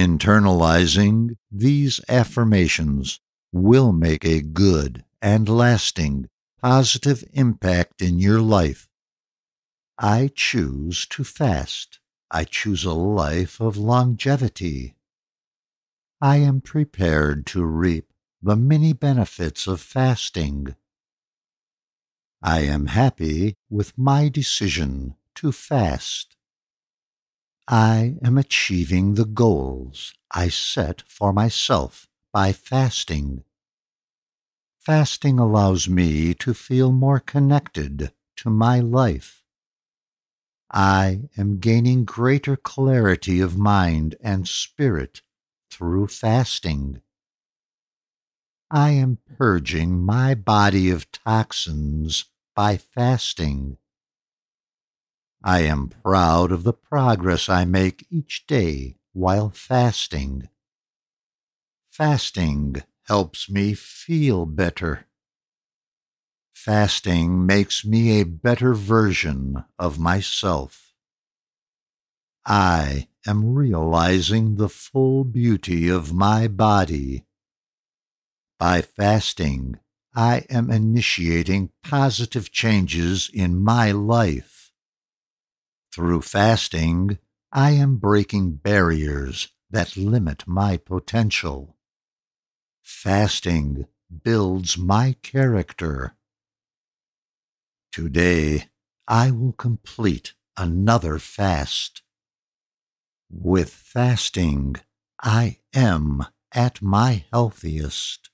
Internalizing these affirmations will make a good and lasting positive impact in your life. I choose to fast. I choose a life of longevity. I am prepared to reap the many benefits of fasting. I am happy with my decision to fast. I am achieving the goals I set for myself by fasting. Fasting allows me to feel more connected to my life. I am gaining greater clarity of mind and spirit through fasting. I am purging my body of toxins by fasting. I am proud of the progress I make each day while fasting. Fasting helps me feel better. Fasting makes me a better version of myself. I am realizing the full beauty of my body. By fasting, I am initiating positive changes in my life. Through fasting, I am breaking barriers that limit my potential. Fasting builds my character. Today, I will complete another fast. With fasting, I am at my healthiest.